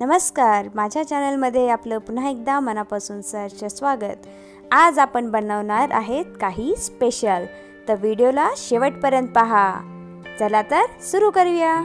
नमस्कार माझ्या चॅनलमध्ये आपलं पुन्हा एकदा मनापासून सरचे स्वागत. आज आपण बनवणार आहेत काही स्पेशल. तर व्हिडिओला शेवटपर्यंत पहा. चला तर सुरू करूया.